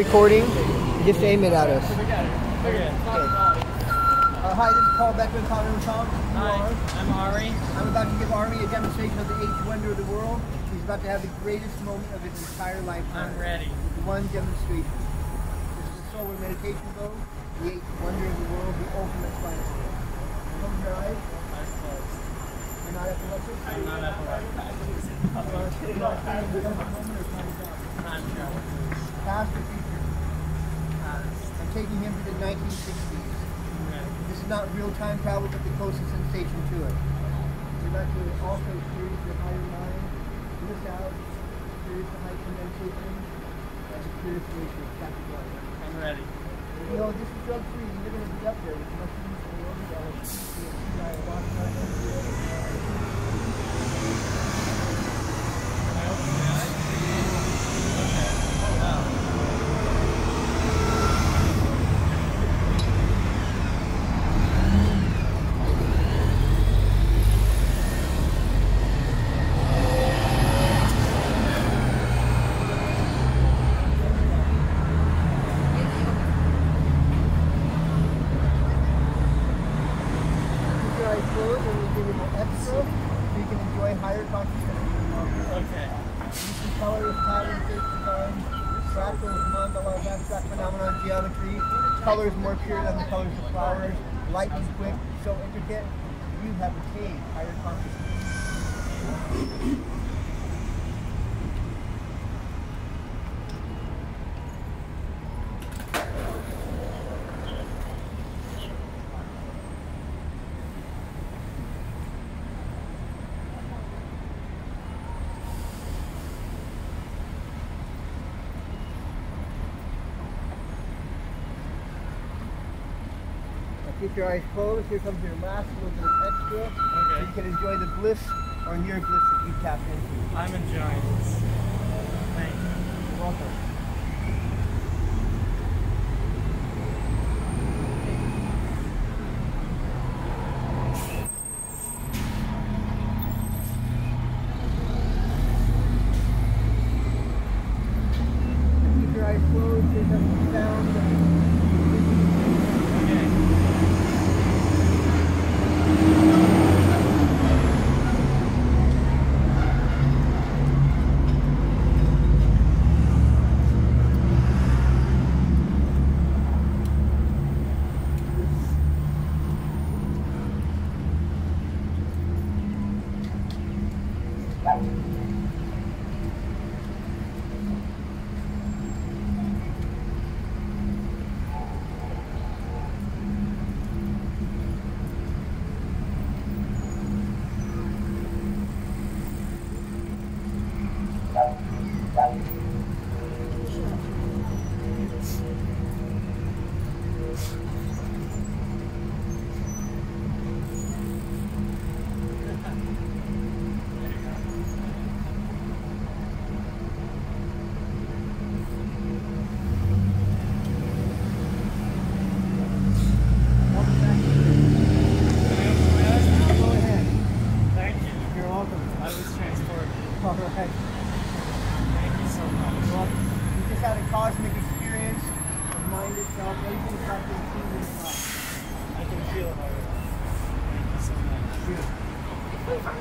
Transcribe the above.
recording. Just aim it at us. Okay. Uh, hi, this is Paul Beckman, Colin Tom. Hi, I'm Ari. I'm about to give Army a demonstration of the eighth wonder of the world. He's about to have the greatest moment of his entire lifetime. I'm ready. One demonstration. This is a solar meditation bow, the eighth wonder of the world, the ultimate flight. Close your eyes. Eyes closed. You're not epileptic? I'm not epileptic. Time travel. Past or future? Taking him to the 1960s. I'm. This is not real-time travel, but the closest sensation to it. You're about to also experience your higher mind, bliss out, experience the high condensation, and experience the nature of light. I'm ready. You know, this is drug-free. You're going to be up there with mushrooms and LSD, ayahuasca, Can I open my eyes? Okay. Oh wow. Keep your eyes closed and we'll give you a little extra so you can enjoy higher consciousness. Okay. You can colors, patterns, shapes, designs, fractals, mandalas, abstract phenomenon, geometry, colors more pure than the colors of flowers, lightning quick, so intricate. You have attained higher consciousness. Keep your eyes closed. Here comes your last little bit of extra. Okay. you can enjoy the bliss or near bliss that you tapped into. I'm enjoying this. All right. Thank you so much. You just had a cosmic experience of mind itself. Everything's the God. I can feel it already. Thank you so much. Beautiful.